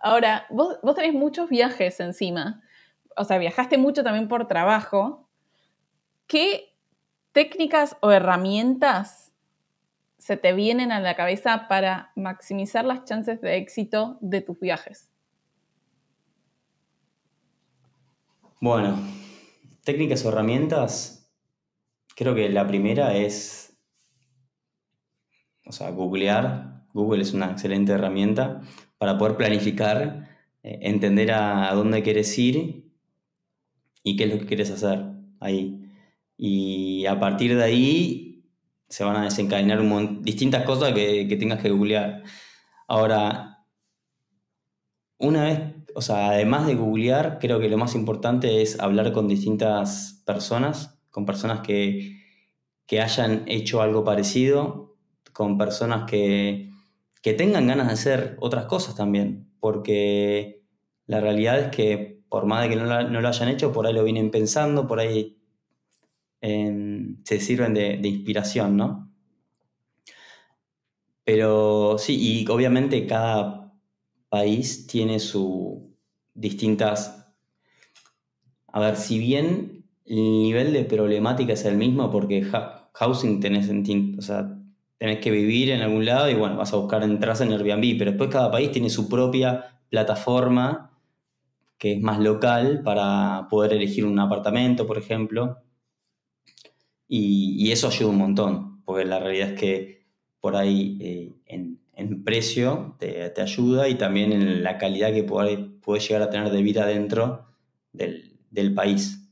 Ahora, vos, vos tenés muchos viajes encima. O sea, viajaste mucho también por trabajo. ¿Qué técnicas o herramientas se te vienen a la cabeza para maximizar las chances de éxito de tus viajes? Bueno, técnicas o herramientas, creo que la primera es, o sea, googlear. Google es una excelente herramienta para poder planificar, eh, entender a, dónde quieres ir y qué es lo que quieres hacer ahí. Y a partir de ahí se van a desencadenar distintas cosas que, que tengas que googlear. Ahora, una vez, o sea, además de googlear, creo que lo más importante es hablar con distintas personas, con personas que, que hayan hecho algo parecido, con personas que, que tengan ganas de hacer otras cosas también, porque la realidad es que por más de que no, lo hayan hecho, por ahí lo vienen pensando, por ahí em, se sirven de, inspiración, ¿no? Pero sí, y obviamente cada país tiene sus distintas... A ver, si bien el nivel de problemática es el mismo, porque housing tenés, o sea, tenés que vivir en algún lado y bueno, vas a buscar entras en Airbnb, pero después cada país tiene su propia plataforma que es más local para poder elegir un apartamento, por ejemplo. Y, eso ayuda un montón, porque la realidad es que por ahí eh, en, precio te, ayuda y también en la calidad que puedes llegar a tener de vida dentro del, del país.